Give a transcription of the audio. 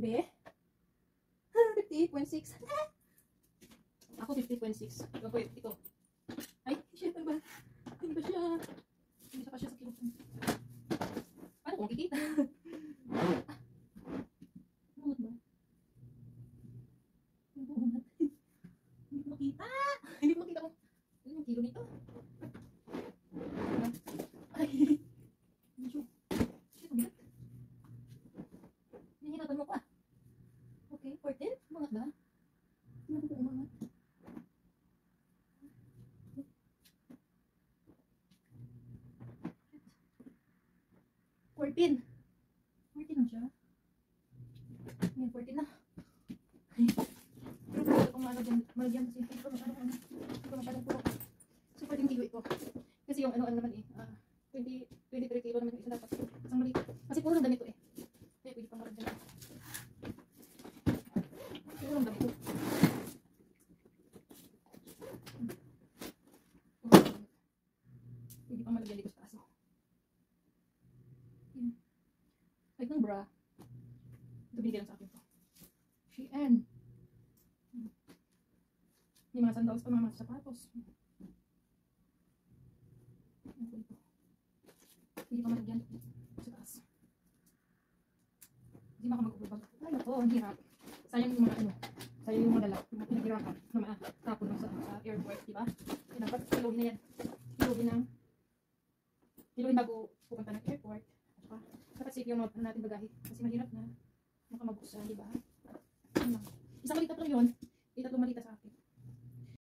Be? 50.6. Ako 50.6. Ito ko ito. Ay, shit, ano ba? Hindi ba siya? Hindi siya pa siya sa kilos. Paano kung kikita? Bunot ba? Bunot. Hindi ko makita. Hindi ko makita kung ano yung kilo nito. 14. 14 na siya. Ayan, 14 na. Ay. Ito kung maano dyan. Ano Mahal hindi ko masyadong ano. Hindi ko masyadong puro. So, 14 kilo ito. Kasi yung ano ano naman eh. Uh, 20, 23 kilo naman yung isa dapat. Isang mali. Kasi puro ng damit ko eh. Kaya pwede pang marag dyan. Puro ng damit ko. Pwede pang malagyan dito sa taas. Yan. Kahit ng bra. Ito binigyan sa akin to. Shein. May mga sandals pa mga sapatos. Hindi pa malagyan sa taas. Hindi maka mag-ubag. Ay, ito, ang hirap. Sayang yung mga ano, sayang yung mga dala, yung pinaghirapan na matapon lang sa, sa airport, di ba? Dapat kiluhin na yan. Kiluhin ng, kiluhin bago pupunta ng airport. Pa, dapat safe yung mga ano natin bagahe. Kasi mahirap na, baka mabuksan, di ba? Lang. Isang malita pa yun,